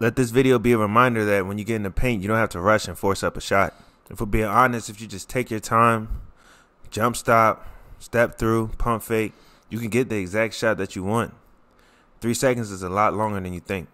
let this video be a reminder that when you get in the paint, you don't have to rush and force up a shot. If we're being honest, if you just take your time, jump stop, step through, pump fake, you can get the exact shot that you want. Three seconds is a lot longer than you think.